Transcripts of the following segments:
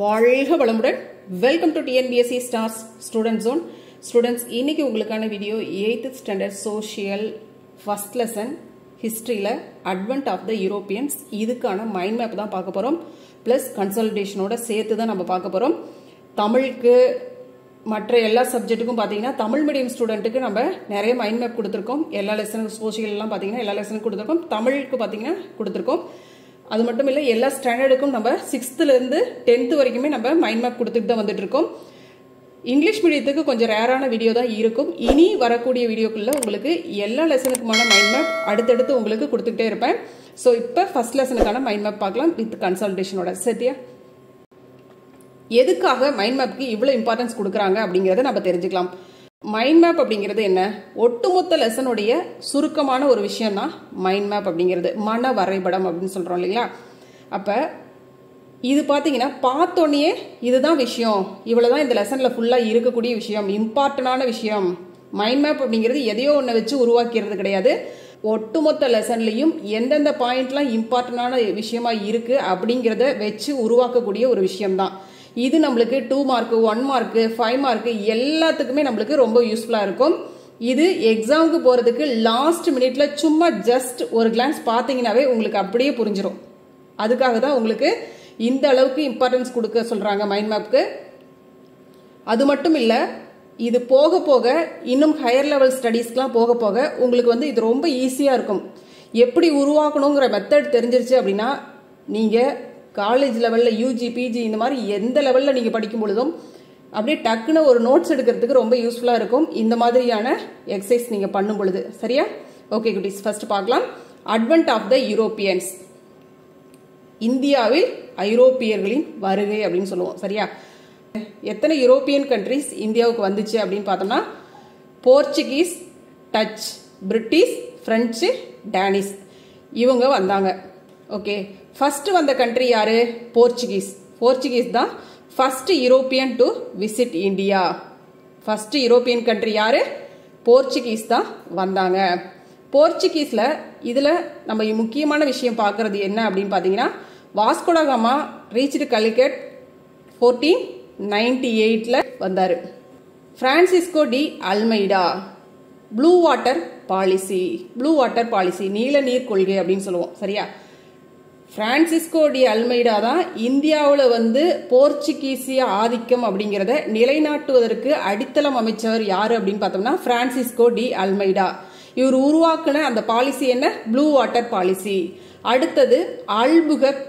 வாழ்க வளமுடன். Welcome to TNPSC stars student zone students இன்றைக்கி உங்களுக்கான video eighth standard social first lesson ஹிஸ்ட்ரியில் அட்வென்ட் ஆஃப் த யூரோப்பியன்ஸ் இதுக்கான மைண்ட் மேப் தான் பார்க்க போகிறோம் ப்ளஸ் கன்சல்டேஷனோட சேர்த்து தான் நம்ம பார்க்க போகிறோம் தமிழுக்கு மற்ற எல்லா சப்ஜெக்ட்டுக்கும் பார்த்தீங்கன்னா தமிழ் மீடியம் ஸ்டூடெண்ட்டுக்கு நம்ம நிறைய மைண்ட் மேப் கொடுத்துருக்கோம். எல்லா லெசனும் சோஷியல்லாம் பார்த்தீங்கன்னா எல்லா லெசனுக்கும் கொடுத்துருக்கோம். தமிழுக்கு பார்த்தீங்கன்னா கொடுத்துருக்கோம். அது மட்டும் இல்லை எல்லா ஸ்டாண்டர்டுக்கும் நம்ம சிக்ஸ்த்துலேருந்து டென்த்து வரைக்குமே நம்ம மைண்ட் மேப் கொடுத்துட்டு தான் வந்துட்டுருக்கோம் இங்கிலீஷ் மீடியத்துக்கு கொஞ்சம் ரேரான வீடியோ தான் இருக்கும். இனி வரக்கூடிய வீடியோக்குள்ளே உங்களுக்கு எல்லா லெசனுக்குமான மைண்ட் மேப் அடுத்தடுத்து உங்களுக்கு கொடுத்துக்கிட்டே இருப்பேன். ஸோ இப்போ ஃபர்ஸ்ட் லெசனுக்கான மைண்ட் மேப் பார்க்கலாம் வித் கன்சல்டேஷனோட சத்யா? எதுக்காக மைண்ட் மேப்க்கு இவ்வளோ இம்பார்ட்டன்ஸ் கொடுக்குறாங்க அப்படிங்கிறத நம்ம தெரிஞ்சுக்கலாம். மைண்ட் மேப் அப்படிங்கிறது என்ன? ஒட்டுமொத்த லெசனுடைய சுருக்கமான ஒரு விஷயம் தான் மைண்ட் மேப் அப்படிங்கிறது. மன வரைபடம் அப்படின்னு சொல்கிறோம் இல்லைங்களா? அப்போ இது பார்த்தீங்கன்னா பார்த்தோன்னே இதுதான் விஷயம். இவ்வளோதான் இந்த லெசனில் ஃபுல்லாக இருக்கக்கூடிய விஷயம். இம்பார்ட்டண்டான விஷயம். மைண்ட் மேப் அப்படிங்கிறது எதையோ ஒன்றை வச்சு உருவாக்கிறது கிடையாது. ஒட்டுமொத்த லெசன்லையும் எந்தெந்த பாயிண்ட்லாம் இம்பார்ட்டண்டான விஷயமா இருக்குது அப்படிங்கிறத வச்சு உருவாக்கக்கூடிய ஒரு விஷயம்தான். இது நம்மளுக்கு two mark one mark five mark எல்லாத்துக்குமே நம்மளுக்கு ரொம்ப யூஸ்ஃபுல்லாக இருக்கும். இது எக்ஸாமுக்கு போகிறதுக்கு லாஸ்ட் மினிட்ல சும்மா ஜஸ்ட் ஒரு கிளான்ஸ் பார்த்தீங்கன்னாவே உங்களுக்கு அப்படியே புரிஞ்சிடும் அதுக்காக தான் உங்களுக்கு இந்த அளவுக்கு இம்பார்ட்டன்ஸ் கொடுக்க சொல்கிறாங்க மைண்ட் மேப்க்கு அது மட்டும் இல்லை இது போக போக இன்னும் ஹையர் லெவல் ஸ்டடீஸ்க்குலாம் போக போக உங்களுக்கு வந்து இது ரொம்ப ஈஸியாக இருக்கும். எப்படி உருவாக்கணுங்கிற மெத்தட் தெரிஞ்சிருச்சு அப்படின்னா நீங்கள் காலேஜ் லெவலில் யூஜி பிஜி இந்த மாதிரி எந்த லெவலில் நீங்கள் படிக்கும் பொழுதும் அப்படியே டக்குன்னு ஒரு நோட்ஸ் எடுக்கிறதுக்கு ரொம்ப யூஸ்ஃபுல்லாக இருக்கும். இந்த மாதிரியான எக்ஸசைஸ் நீங்கள் பண்ணும் பொழுது. சரியா? ஓகே குட்டீஸ். ஃபர்ஸ்ட் பார்க்கலாம். அட்வென்ட் ஆஃப் த யூரோப்பியன்ஸ் இந்தியாவில் ஐரோப்பியர்களின் வருகை அப்படின்னு சொல்லுவோம். சரியா? எத்தனை யூரோப்பியன் கண்ட்ரிஸ் இந்தியாவுக்கு வந்துச்சு அப்படின்னு பார்த்தோம்னா Portuguese Dutch British French Danish இவங்க வந்தாங்க. ஓகே ஃபஸ்ட்டு வந்த கண்ட்ரி யார்? போர்ச்சுகீஸ் போர்ச்சுகீஸ் தான் first European to visit India first European country யார்? போர்ச்சுகீஸ் தான் வந்தாங்க. போர்ச்சுகீஸில் இதில் நம்ம முக்கியமான விஷயம் பார்க்குறது என்ன அப்படின்னு பார்த்தீங்கன்னா Vasco da Gama reached Calicut fourteen ninety எயிட்டில் வந்தார். Francisco de Almeida blue water policy blue water policy நீல நீர் கொள்கை அப்படின்னு சொல்லுவோம் சரியா? பிரான்சிஸ்கோ டி அல்மைடா தான் இந்தியாவில் வந்து போர்ச்சுகீசிய ஆதிக்கம் அப்படிங்கிறத நிலைநாட்டுவதற்கு அடித்தளம் அமைச்சவர் யாரு அப்படின்னு பார்த்தோம்னா பிரான்சிஸ்கோ டி அல்மைடா இவர் உருவாக்குன அந்த பாலிசி என்ன? ப்ளூ வாட்டர் பாலிசி அடுத்தது அல்புகர்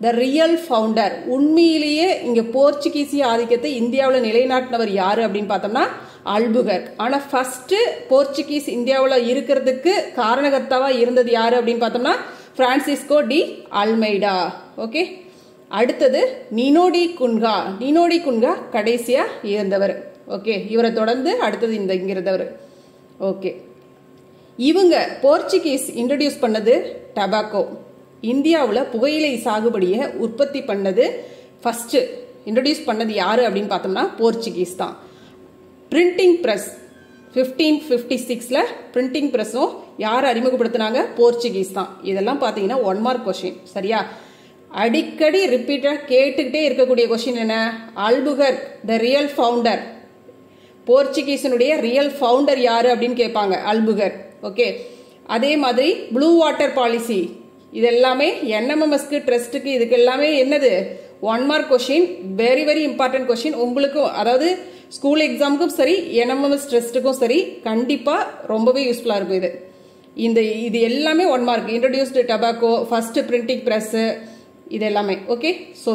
த ரியல் ஃபவுண்டர் உண்மையிலேயே இங்கே போர்ச்சுகீசிய ஆதிக்கத்தை இந்தியாவில் நிலைநாட்டினவர் யாரு அப்படின்னு பார்த்தோம்னா அல்புகர் ஆனால் ஃபர்ஸ்ட் போர்ச்சுகீஸ் இந்தியாவில் இருக்கிறதுக்கு காரணகர்த்தாவாக இருந்தது யார் அப்படின்னு பார்த்தோம்னா பிரான்சிஸ்கோ டி அல்மைடா ஓகே அடுத்தது நினோடி குன்கா நினோடி குன்கா கடைசியாக இருந்தவர் ஓகே இவரை தொடர்ந்து அடுத்தது இந்த இங்க இருந்தவர் ஓகே இவங்க போர்ச்சுகீஸ் இன்ட்ரடியூஸ் பண்ணது டபாக்கோ இந்தியாவில் புகையிலை சாகுபடியை உற்பத்தி பண்ணது ஃபஸ்ட்டு இன்ட்ரடியூஸ் பண்ணது யார் அப்படின்னு பார்த்தோம்னா போர்ச்சுகீஸ் தான். பிரிண்டிங் ப்ரெஸ் ஃபிஃப்டீன் ஃபிஃப்டி சிக்ஸில் பிரிண்டிங் ப்ரெஸ்ஸும் யார் அறிமுகப்படுத்தினாங்க? போர்ச்சுகீஸ் தான். இதெல்லாம் பார்த்தீங்கன்னா ஒன் மார்க் கொஷின் சரியா? அடிக்கடி ரிப்பீட்டாக கேட்டுக்கிட்டே இருக்கக்கூடிய கொஷின் என்ன? அல்புகர் த ரியல் ஃபவுண்டர் போர்ச்சுகீஸினுடைய ரியல் ஃபவுண்டர் யார் அப்படின்னு கேட்பாங்க அல்புகர். ஓகே அதே மாதிரி ப்ளூ வாட்டர் பாலிசி இது எல்லாமே என்எம்எம்எஸ்க்கு ட்ரஸ்ட்டுக்கு இதுக்கு எல்லாமே என்னது? One mark question very very important question உங்களுக்கும் அதாவது ஸ்கூல் எக்ஸாமுக்கும் சரி என்எம்எம்எஸ் ட்ரஸ்ட்டுக்கும் சரி கண்டிப்பாக ரொம்பவே யூஸ்ஃபுல்லாக இருக்கும் இது இந்த இது எல்லாமே one mark introduced tobacco first printing press இது எல்லாமே ஓகே ஸோ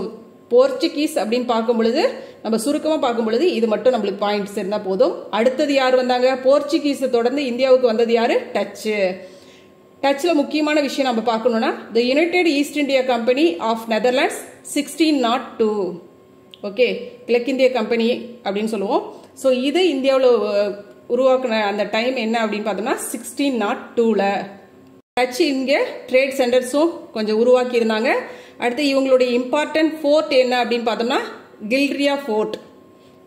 போர்ச்சுகீஸ் அப்படின்னு பார்க்கும் பொழுது நம்ம சுருக்கமாக பார்க்கும் பொழுது இது மட்டும் நம்மளுக்கு பாயிண்ட்ஸ் இருந்தால் போதும் அடுத்தது யார் வந்தாங்க போர்ச்சுகீஸை தொடர்ந்து இந்தியாவுக்கு வந்தது யார் டச்சு டச்சில் முக்கியமான விஷயம் நம்ம பார்க்கணும்னா the United East India Company of Netherlands sixteen nought two okay? கிழக்கிந்திய கம்பெனி அப்படின்னு சொல்லுவோம். ஸோ இது இந்தியாவில் உருவாக்குன அந்த டைம் என்ன அப்படின்னு பார்த்தோம்னா சிக்ஸ்டீன் நாட் டூவில் டச் இங்கே ட்ரேட் சென்டர்ஸும் கொஞ்சம் உருவாக்கி இருந்தாங்க. அடுத்து இவங்களுடைய இம்பார்ட்டன்ட் ஃபோர்ட் என்ன அப்படின்னு பார்த்தோம்னா கில்ரியா ஃபோர்ட்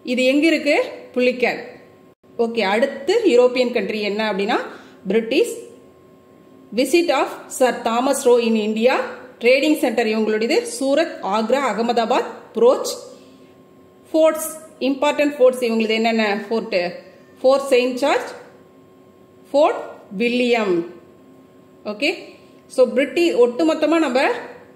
இது எங்கே இருக்கு? புள்ளிக்கர். ஓகே அடுத்து யூரோப்பியன் கண்ட்ரி என்ன அப்படின்னா British visit of Sir Thomas Roe in India trading centre இவங்களுடையது Surat Agra Ahmedabad Broach forts important forts இவங்களுக்கு என்னென்ன fort Fort Saint George Fort William okay so pretty ஒட்டுமொத்தமாக நம்ம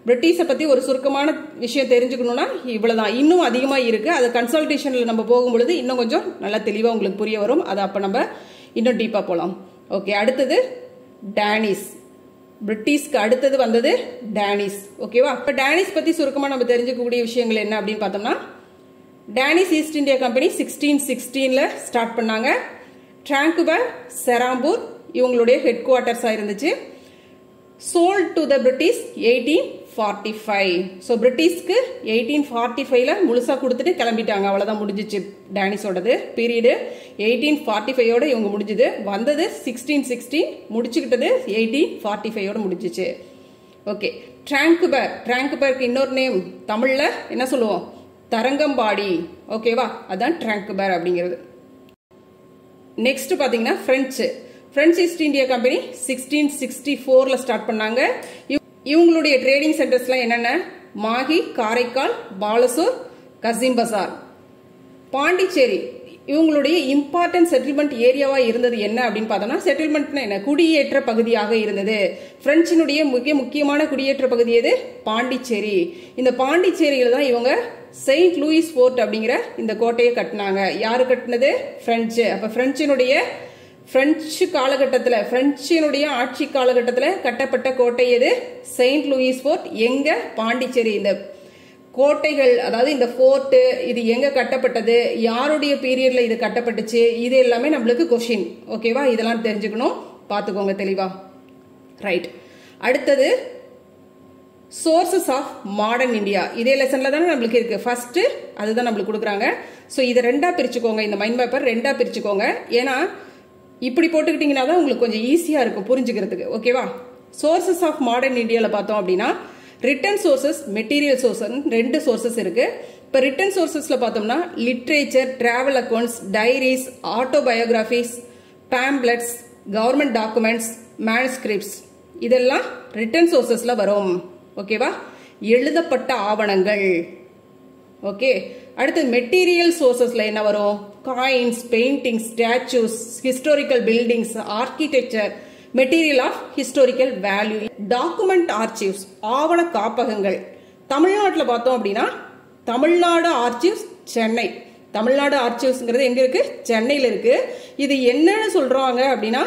பிரிட்டிஷை பற்றி ஒரு சுருக்கமான விஷயம் தெரிஞ்சுக்கணுன்னா இவ்வளோதான் இன்னும் அதிகமாக இருக்குது அது கன்சல்டேஷனில் நம்ம போகும்பொழுது இன்னும் கொஞ்சம் நல்லா தெளிவாக உங்களுக்கு புரிய வரும். அதை அப்போ நம்ம இன்னும் டீப்பாக போகலாம் ஓகே அடுத்தது டேனிஸ் பிரிட்டிஷ்க்கு அடுத்தது வந்தது டேனிஸ் ஓகேவா இப்போ டேனிஸ் பற்றி சுருக்கமாக நம்ம தெரிஞ்சுக்கக்கூடிய விஷயங்கள் என்ன அப்படின்னு பார்த்தோம்னா Danish East India Company sixteen சிக்ஸ்டீனில் start பண்ணாங்க. ட்ராங்குபர் செராம்பூர் இவங்களுடைய ஹெட் குவார்ட்டர்ஸாக இருந்துச்சு. Sold to the British eighteen forty five so பிரிட்டிஷ்க்கு eighteen forty ஃபைவ்ல முழுசாக கொடுத்துட்டு கிளம்பிட்டாங்க. அவ்வளோதான் முடிஞ்சிச்சு டேனிஸோடது பீரியடு எயிட்டீன் ஃபார்ட்டி ஃபைவோட இவங்க முடிஞ்சுது. வந்தது சிக்ஸ்டீன் சிக்ஸ்டீன் முடிச்சுக்கிட்டது எயிட்டீன் ஃபார்ட்டி ஃபைவோட முடிஞ்சிச்சு. ஓகே ட்ராங்குபர் ட்ராங்குபருக்கு இன்னொரு நேம் தமிழில் என்ன சொல்லுவோம்? தரங்கம்பாடி. ஓகேவா அதான் ட்ரங்க்பர் அப்படிங்கிறது. நெக்ஸ்ட் பார்த்தீங்கன்னா French French East India Company sixteen sixty ஃபோரில் ஸ்டார்ட் பண்ணாங்க. இவங்களுடைய ட்ரேடிங் சென்டர்ஸ்லாம் என்னென்ன? மாஹி காரைக்கால் பாலசூர் கசிம் பசார் பாண்டிச்சேரி. இவங்களுடைய இம்பார்ட்டன்ட் செட்டில்மெண்ட் ஏரியாவா இருந்தது என்ன அப்படின்னு பார்த்தோம்னா செட்டில்மெண்ட்னா என்ன? குடியேற்ற பகுதியாக இருந்தது. பிரெஞ்சினுடைய மிக முக்கியமான குடியேற்ற பகுதி எது? பாண்டிச்சேரி. இந்த பாண்டிச்சேரியில தான் இவங்க செயின்ட் லூயிஸ் ஃபோர்ட் அப்படிங்கிற இந்த கோட்டையை கட்டினாங்க. யார் கட்டினது? ஃப்ரெஞ்சு அப்போ ஃப்ரெஞ்சினுடைய பிரெஞ்சு காலகட்டத்தில் பிரெஞ்சினுடைய ஆட்சி காலகட்டத்தில் கட்டப்பட்ட கோட்டை எது? செயின்ட் லூயிஸ் ஃபோர்ட் எங்கே? பாண்டிச்சேரி. இந்த கோட்டைகள் அதாவது இந்த ஃபோர்ட்டு இது எங்கே கட்டப்பட்டது? யாருடைய பீரியடில் இது கட்டப்பட்டுச்சு? இது எல்லாமே நம்மளுக்கு கொஷின் ஓகேவா இதெல்லாம் தெரிஞ்சுக்கணும். பார்த்துக்கோங்க தெளிவாக ரைட் அடுத்தது சோர்சஸ் ஆஃப் மாடர்ன் இந்தியா இதே லெசன்ல தானே நம்மளுக்கு இருக்கு. ஃபர்ஸ்ட் அதுதான் நம்மளுக்கு கொடுக்குறாங்க. ஸோ இதை ரெண்டா பிரிச்சுக்கோங்க. இந்த மைண்ட் பேப்பர் ரெண்டா பிரிச்சுக்கோங்க. ஏன்னா இப்படி போட்டுக்கிட்டீங்கன்னா தான் உங்களுக்கு கொஞ்சம் ஈஸியா இருக்கும் புரிஞ்சுக்கிறதுக்கு. ஓகேவா சோர்சஸ் ஆஃப் மாடர்ன் இந்தியாவில் பார்த்தோம் அப்படின்னா ரிட்டன் சோர்சஸ் மெட்டீரியல் சோர்சஸ் ரெண்டு சோர்சஸ் இருக்கு. இப்போ ரிட்டன் சோர்சஸ்ல பார்த்தோம்னா literature travel accounts diaries autobiographies pamphlets government documents manuscripts இதெல்லாம் ரிட்டன் சோர்சஸ்ல வரும். ஓகேவா எழுதப்பட்ட ஆவணங்கள். ஓகே அடுத்து மெட்டீரியல் சோர்சஸ்ல என்ன வரும்? Coins paintings statues historical buildings architecture material of historical value document archives ஆவண காப்பகங்கள். தமிழ்நாட்டில் பார்த்தோம் அப்படின்னா தமிழ்நாடு ஆர்ச்சிவ்ஸ் சென்னை. தமிழ்நாடு ஆர்ச்சிவ்ஸ்ங்கிறது எங்க இருக்கு? சென்னையில் இருக்கு. இது என்னன்னு சொல்றாங்க அப்படின்னா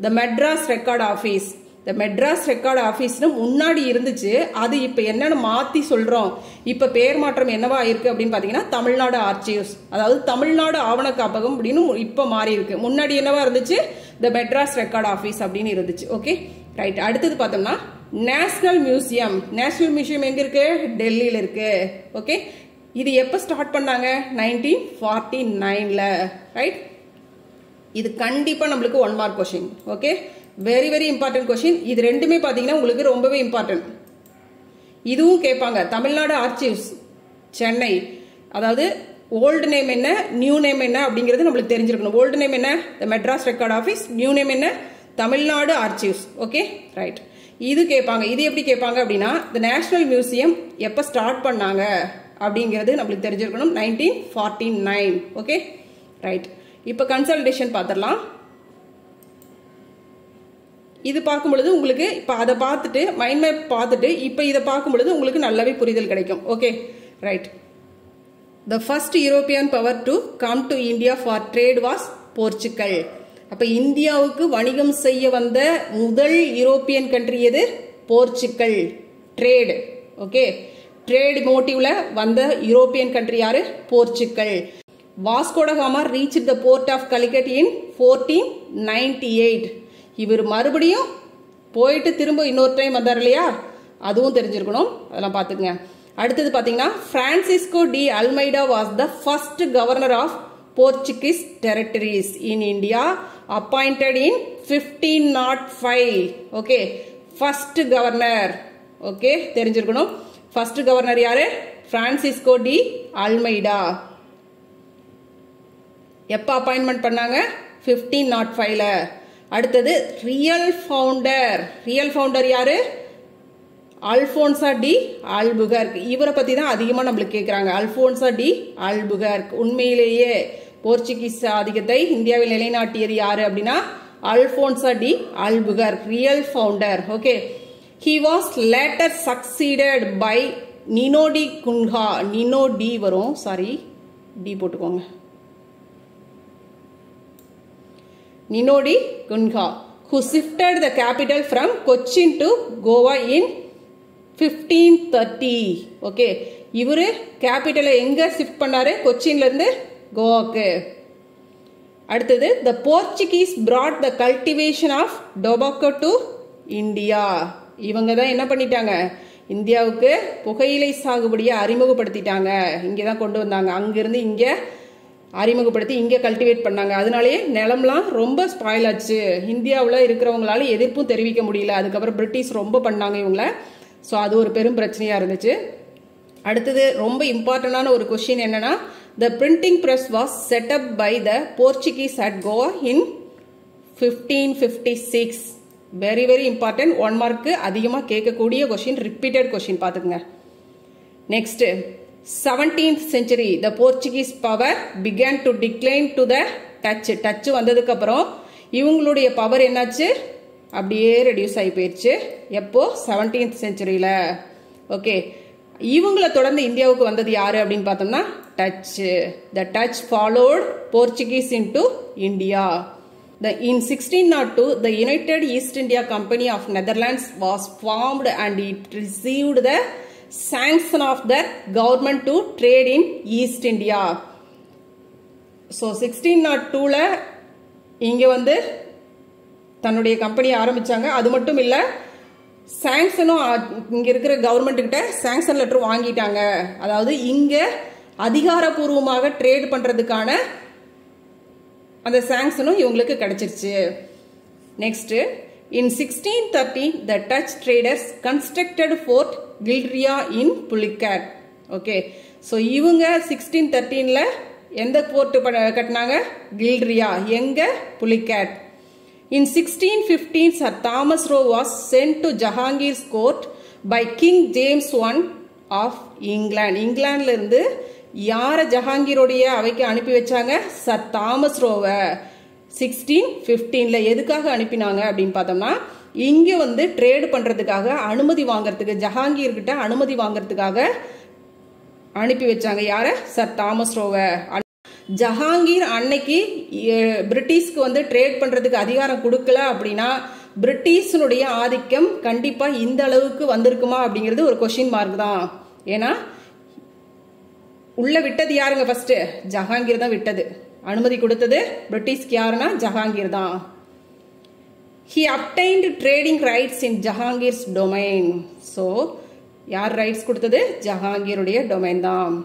த மெட்ராஸ் ரெக்கார்ட் ஆஃபீஸ் இந்த மெட்ராஸ் ரெக்கார்டு ஆஃபீஸ்னு முன்னாடி இருந்துச்சு. அது இப்போ என்னன்னு மாற்றி சொல்கிறோம் இப்போ பேர் மாற்றம் என்னவா இருக்குது அப்படின்னு பார்த்தீங்கன்னா தமிழ்நாடு ஆர்ச்சிவ்ஸ் அதாவது தமிழ்நாடு ஆவண காப்பகம் அப்படின்னு இப்போ மாறி இருக்கு. முன்னாடி என்னவா இருந்துச்சு? த மெட்ராஸ் ரெக்கார்டு ஆஃபீஸ் அப்படின்னு இருந்துச்சு. ஓகே ரைட் அடுத்தது பார்த்தோம்னா நேஷனல் மியூசியம் நேஷனல் மியூசியம் எங்கே இருக்கு? டெல்லியில் இருக்கு. ஓகே இது எப்போ ஸ்டார்ட் பண்ணாங்க? நைன்டீன் ஃபார்ட்டி நைனில் ரைட் இது கண்டிப்பாக நம்மளுக்கு one mark question okay very very important question இது ரெண்டுமே பார்த்தீங்கன்னா உங்களுக்கு ரொம்பவே இம்பார்ட்டன்ட் இதுவும் கேட்பாங்க. தமிழ்நாடு ஆர்ச்சிவ்ஸ் சென்னை. அதாவது ஓல்டு நேம் என்ன நியூ நேம் என்ன அப்படிங்கிறது நம்மளுக்கு தெரிஞ்சிருக்கணும். ஓல்டு நேம் என்ன? The Madras record office new name என்ன? தமிழ்நாடு ஆர்ச்சிவ்ஸ் ஓகே ரைட் இது கேட்பாங்க. இது எப்படி கேட்பாங்க அப்படின்னா த நேஷனல் மியூசியம் எப்போ ஸ்டார்ட் பண்ணாங்க அப்படிங்கிறது நம்மளுக்கு தெரிஞ்சிருக்கணும். Nineteen forty nine okay right இப்போ கன்சல்டேஷன் பார்த்துடலாம். இது பார்க்கும் பொழுது உங்களுக்கு இப்போ அதை பார்த்துட்டு மைண்ட் மேப் பார்த்துட்டு இப்போ இதை பார்க்கும் பொழுது உங்களுக்கு நல்லாவே புரிதல் கிடைக்கும். Okay right the first European power to come to India for trade was Portugal அப்போ இந்தியாவுக்கு வணிகம் செய்ய வந்த முதல் யூரோப்பியன் கண்ட்ரி எது? போர்ச்சுக்கல் ட்ரேடு ஓகே ட்ரேட் மோட்டிவ்ல வந்த யூரோப்பியன் கண்ட்ரி யாரு? Portugal Vasco da Gama reach the port of Calicut in fourteen ninety eight இவர் மறுபடியும் போயிட்டு திரும்ப இன்னொரு டைம் வந்தார் இல்லையா? அதுவும் தெரிஞ்சிருக்கணும். அதெல்லாம் பார்த்துக்குங்க. அடுத்தது பார்த்தீங்கன்னா Francisco de Almeida was the first governor of Portuguese territories in India appointed in fifteen not five okay first governor okay தெரிஞ்சிருக்கணும். ஃபர்ஸ்ட் கவர்னர் யாரு? பிரான்சிஸ்கோ டி அல்மைடா எப்போ அப்பாயின்மெண்ட் பண்ணாங்க? ஃபிஃப்டீன் நாட் ஃபைவ்ல அடுத்தது ரியல் ஃபவுண்டர் ரியல் ஃபவுண்டர் யாரு? Alfonso de Albuquerque. இவரை பத்தி தான் அதிகமா நம்மளுக்கு கேட்குறாங்க அல்போன்சா டி ஆல்புகர்க். உண்மையிலேயே போர்ச்சுகீஸ் ஆதிக்கத்தை இந்தியாவில் நிலைநாட்டியது யாரு அப்படின்னா Alfonso de Albuquerque. Real founder okay he was later succeeded by Nuno da Cunha Nuno D வரும். சாரி டி போட்டுக்கோங்க. Nuno da Cunha who shifted the capital from Cochin to Goa in 1530 okay இவர் கேபிட்டலை எங்கே shift பண்ணார்? கொச்சின்லேருந்து கோவாக்கு அடுத்தது the Portuguese brought the cultivation of tobacco to India இவங்க தான் என்ன பண்ணிட்டாங்க? இந்தியாவுக்கு புகையிலை சாகுபடியை அறிமுகப்படுத்திட்டாங்க. இங்கே தான் கொண்டு வந்தாங்க. அங்கேருந்து இங்கே அறிமுகப்படுத்தி இங்கே கல்டிவேட் பண்ணாங்க. அதனாலேயே நிலம்லாம் ரொம்ப ஸ்பாயில் ஆச்சு. இந்தியாவில் இருக்கிறவங்களால எதிர்ப்பும் தெரிவிக்க முடியல. அதுக்கப்புறம் பிரிட்டிஷ் ரொம்ப பண்ணாங்க இவங்கள. ஸோ அது ஒரு பெரும் பிரச்சனையாக இருந்துச்சு. அடுத்தது ரொம்ப இம்பார்ட்டண்டான ஒரு கொஷின் என்னன்னா the printing press was set up by the Portuguese at Goa in fifteen fifty six very very important one mark அதிகமாக கேட்கக்கூடிய கொஷின் ரிப்பீட்டட் கொஷின் பார்த்துக்குங்க. Next seventeenth century the Portuguese power began to decline to the Dutch Dutch வந்ததுக்கப்புறம் இவங்களுடைய power என்னாச்சு? அப்படியே reduce ஆகி போயிடுச்சு எப்போ? செவன்டீன்த் செஞ்சுரியில் ஓகே இவங்களை தொடர்ந்து இந்தியாவுக்கு வந்தது யார் அப்படின்னு பார்த்தோம்னா Dutch the Dutch followed Portuguese into India The, in 1602, the United East India Company of Netherlands was formed and it received the sanction of the government to trade in East India. So sixteen nought டூவில் இங்கே வந்து தன்னுடைய company ஆரம்பித்தாங்க அது மட்டும் இல்லை சாங்ஷனும் இங்கே இருக்கிற கவர்மெண்ட்டுக்கிட்ட சாங்ஷன் லெட்டர் வாங்கிட்டாங்க. அதாவது இங்கே அதிகாரப்பூர்வமாக ட்ரேட் பண்ணுறதுக்கான அந்த சாங்ஷனும் இவங்களுக்கு கிடைச்சிருச்சு. Next in sixteen the the Dutch constructed constructed fort in in Okay, okay so இவங்க சிக்ஸ்டீன் தேர்ட்டீனில் எந்த போர்ட் கட்டினாங்க? கில்ட்ரியா எங்க? Pulicat in sixteen fifteen sir Thomas Roe was sent to Jahangir's court by king James one of England இங்கிலாந்துல இருந்து யாரை ஜஹாங்கீருடைய அவைக்கு அனுப்பி வச்சாங்க? சர் தாமஸ் ரோவை சிக்ஸ்டீன் ஃபிஃப்டீனில் எதுக்காக அனுப்பினாங்க அப்படின்னு பார்த்தோம்னா இங்கே வந்து ட்ரேடு பண்ணுறதுக்காக அனுமதி வாங்குறதுக்கு ஜஹாங்கீர்கிட்ட அனுமதி வாங்குறதுக்காக அனுப்பி வச்சாங்க. யார? சர் தாமஸ் ரோவை. ஜஹாங்கீர் அன்னைக்கு பிரிட்டிஷ்க்கு வந்து ட்ரேட் பண்ணுறதுக்கு அதிகாரம் கொடுக்கல அப்படின்னா பிரிட்டிஷனுடைய ஆதிக்கம் கண்டிப்பாக இந்த அளவுக்கு வந்திருக்குமா அப்படிங்கிறது ஒரு கொஷின் மார்க் தான். ஏன்னா உள்ள விட்டது யாருங்க ஃபர்ஸ்ட் ஜஹாங்கீர் தான் விட்டது. அனுமதி கொடுத்தது பிரிட்டிஷ்க்கு யாருன்னா ஜஹாங்கீர் தான். He obtained trading rights in Jahangir's domain so யார் ரைட்ஸ் கொடுத்தது? ஜஹாங்கீருடைய டொமைன் தான்.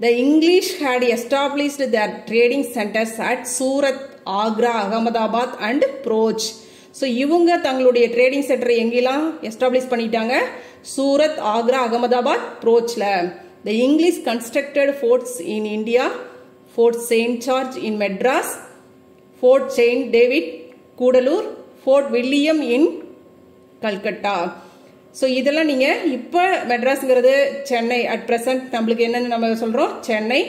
The English had established their trading centres at Surat Agra Ahmedabad and Broach so இவங்க தங்களுடைய ட்ரேடிங் சென்டரை எங்கெல்லாம் எஸ்டாப்ளிஷ் பண்ணிட்டாங்க? Surat Agra Ahmedabad ப்ரோச்சில் the English constructed forts in India Fort Saint George in Madras Fort Saint David Cuddalore Fort William in Calcutta so இதெல்லாம் நீங்கள் இப்போ மெட்ராஸுங்கிறது Chennai at present நம்மளுக்கு என்னென்னு நம்ம சொல்கிறோம் சென்னை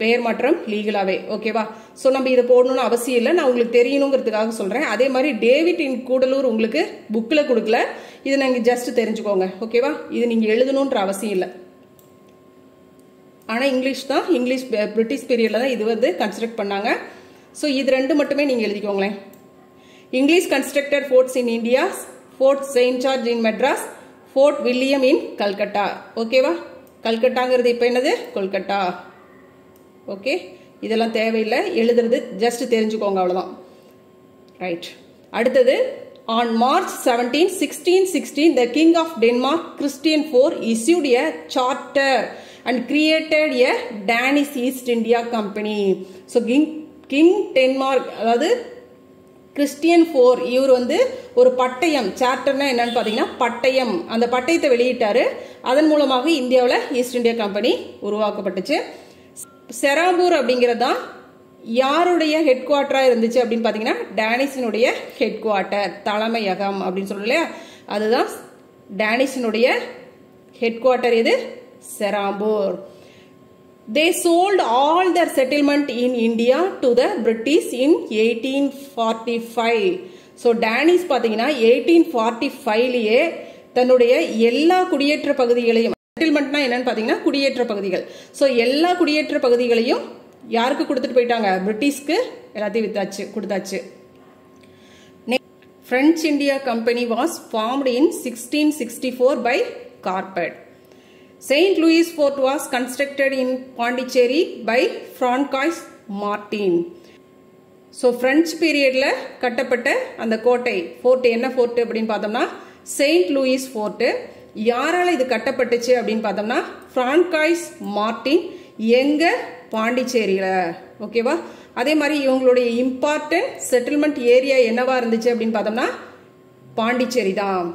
பெயர் மாற்றம் லீகலாகவே ஓகேவா ஸோ நம்ம இதை போடணும்னு அவசியம் இல்லை. நான் உங்களுக்கு தெரியணுங்கிறதுக்காக சொல்கிறேன் அதே மாதிரி டேவிட் இன் கூடலூர் உங்களுக்கு புக்கில் கொடுக்கல. இதை நீங்கள் ஜஸ்ட் தெரிஞ்சுக்கோங்க ஓகேவா இது நீங்கள் எழுதணுன்ற அவசியம் இல்லை. ஆனால் இங்கிலீஷ் தான். இங்கிலீஷ் பிரிட்டிஷ் பீரியடில் தான் இது வந்து கன்ஸ்ட்ரக்ட் பண்ணாங்க. ஸோ இது ரெண்டு மட்டுமே நீங்கள் எழுதிக்கோங்களேன் English constructed forts in India Fort Saint George in Madras Fort William in Calcutta ஓகேவா கல்கட்டாங்கிறது இப்போ என்னது? கொல்கட்டா ஓகே இதெல்லாம் தேவையில்லை. எழுதுறது ஜஸ்ட் தெரிஞ்சுக்கோங்க அவ்வளோதான் ரைட் அடுத்தது on March seventeen sixteen sixteen the King of Denmark Christian four issued a charter and created a Danish East India Company so King King Denmark அதாவது கிறிஸ்டியன் ஃபோர் இவர் வந்து ஒரு பட்டயம் சார்ட்டர்னா என்னன்னு பார்த்தீங்கன்னா பட்டயம். அந்த பட்டயத்தை வெளியிட்டாரு. அதன் மூலமாக இந்தியாவில் ஈஸ்ட் இந்தியா கம்பெனி உருவாக்கப்பட்டுச்சு. செராபூர் அப்படிங்கிறது தான் யாருடைய ஹெட் குவார்ட்டராக இருந்துச்சு அப்படின்னு பார்த்தீங்கன்னா டேனிஸினுடைய ஹெட் குவார்ட்டர் தலைமையகம் அப்படின்னு சொல்லலையா அதுதான் டேனிஷினுடைய ஹெட் குவார்ட்டர் எது? Serampore they sold all their settlement in India to the British in eighteen forty five so Danish பார்த்தீங்கன்னா எயிட்டீன் ஃபார்ட்டி ஃபைவ்லேயே தன்னுடைய எல்லா குடியேற்ற பகுதிகளையும் செட்டில்மெண்ட்னா என்னன்னு பார்த்தீங்கன்னா குடியேற்ற பகுதிகள். ஸோ எல்லா குடியேற்ற பகுதிகளையும் யாருக்கு கொடுத்துட்டு போயிட்டாங்க? பிரிட்டிஷ்க்கு எல்லாத்தையும் வித்தாச்சு கொடுத்தாச்சு. French India Company was formed in 1664 by Carpet. St. Louis Fort was constructed in Pondicherry by Francois Martin. So French பீரியடில் கட்டப்பட்ட அந்த கோட்டை ஃபோர்ட் என்ன ஃபோர்ட் அப்படின்னு பார்த்தோம்னா செயின்ட் லூயிஸ் ஃபோர்ட்டு யாரால் இது கட்டப்பட்டுச்சு அப்படின்னு பார்த்தோம்னா ஃப்ரான்காய்ஸ் மார்டின் எங்க? பாண்டிச்சேரியில் ஓகேவா அதே மாதிரி இவங்களுடைய இம்பார்ட்டன்ட் செட்டில்மெண்ட் ஏரியா என்னவா இருந்துச்சு அப்படின்னு பார்த்தோம்னா பாண்டிச்சேரி தான்.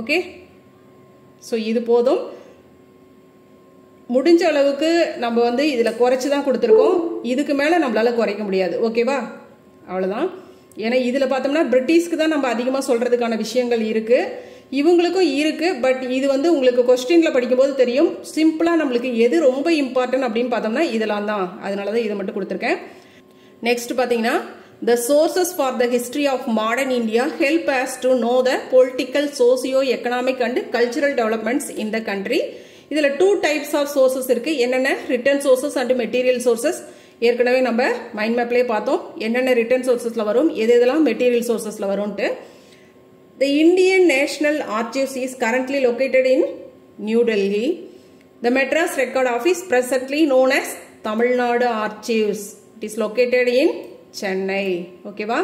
ஓகே ஸோ இது போதும். முடிஞ்ச அளவுக்கு நம்ம வந்து இதில் குறைச்சி தான் கொடுத்துருக்கோம். இதுக்கு மேலே நம்மளால் குறைக்க முடியாது. ஓகேவா அவ்வளோதான் ஏன்னா இதில் பார்த்தோம்னா பிரிட்டிஷ்க்கு தான் நம்ம அதிகமாக சொல்கிறதுக்கான விஷயங்கள் இருக்குது இவங்களுக்கும் இருக்குது பட் இது வந்து உங்களுக்கு கொஸ்டினில் படிக்கும்போது தெரியும். சிம்பிளாக நம்மளுக்கு எது ரொம்ப இம்பார்ட்டன்ட் அப்படின்னு பார்த்தோம்னா இதெல்லாம் தான். அதனால தான் இதை மட்டும் கொடுத்துருக்கேன். நெக்ஸ்ட் பார்த்தீங்கன்னா the sources for the history of modern India help us to know the political socio economic and cultural developments in the country இதில் டூ டைப்ஸ் ஆஃப் சோர்சஸ் இருக்குது என்னென்ன? Written sources and material sources ஏற்கனவே நம்ம mind மேப்லேயே பார்த்தோம். என்னென்ன return சோர்சஸில் வரும்? எது எதெல்லாம் மெட்டீரியல் சோர்சஸில் வரும்ன்ட்டு. The Indian National Archives is currently located in New Delhi the Madras record office presently known as Tamil Nadu archives it is located in Chennai ஓகேவா